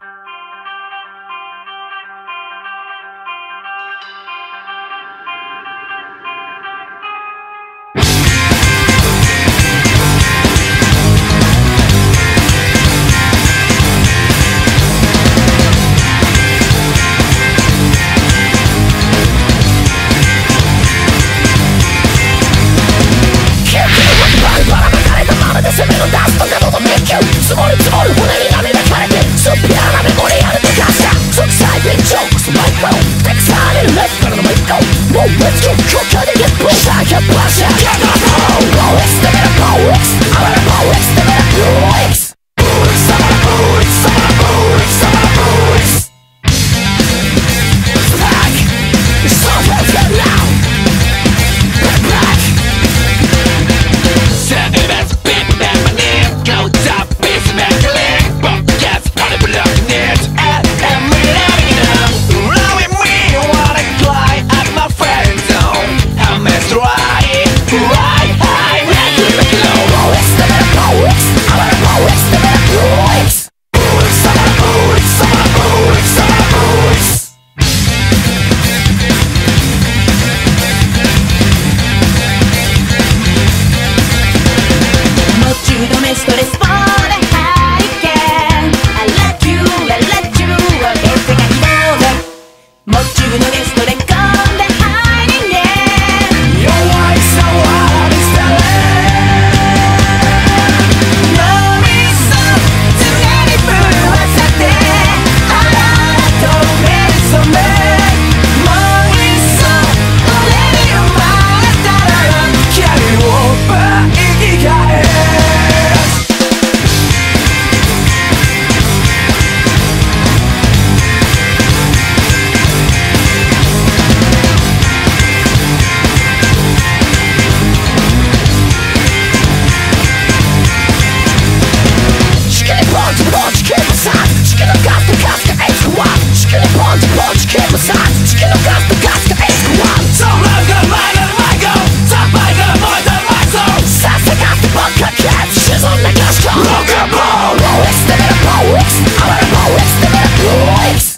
Let's the meta poets, I'm a poets, the meta poets.